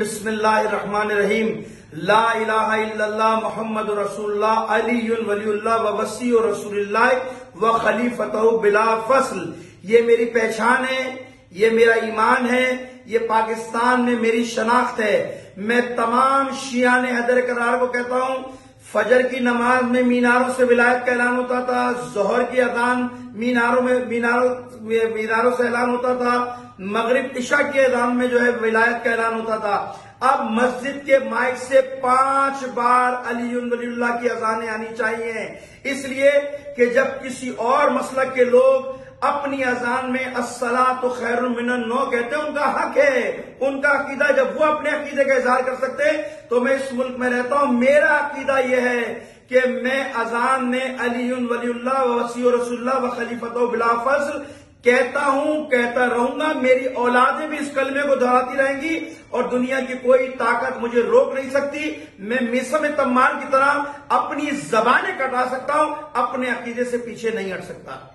बिस्मिल्लाहिर्रहमानिर्रहीम ला इलाहा इल्लल्लाह मुहम्मद रसूलुल्लाह वलीउल्लाह व वसी रसूलुल्लाह व खलीफतहु बिला फ़सल ये मेरी पहचान है ये मेरा ईमान है ये पाकिस्तान में मेरी शनाख्त है मैं तमाम शियान हैदर करार को कहता हूँ फजर की नमाज़ में मीनारों से विलायत का ऐलान होता था, जहर की अजान मीनारों में, मीनारों मीनारों से ऐलान होता था, मगरिब इशा के अजान में जो है विलायत का ऐलान होता था। अब मस्जिद के माइक से पाँच बार अली वलील्ला की अजानें आनी चाहिए। इसलिए कि जब किसी और मसलक के लोग अपनी अजान में असला तो खैर नो कहते हैं, उनका हक है। उनका अकीदा जब वो अपने अकीदे का इजहार कर सकते हैं तो मैं इस मुल्क में रहता हूँ। मेरा अकीदा यह है कि मैं अजान में अली वलील्ला वसी रसुल्ला व खलीफत बिलाफज कहता हूँ, कहता रहूँगा। मेरी औलादें भी इस कलमे को दोहराती रहेंगी और दुनिया की कोई ताकत मुझे रोक नहीं सकती। मैं मिसम तम्मान की तरह अपनी जबानें कटा सकता हूँ, अपने अकीदे से पीछे नहीं हट सकता।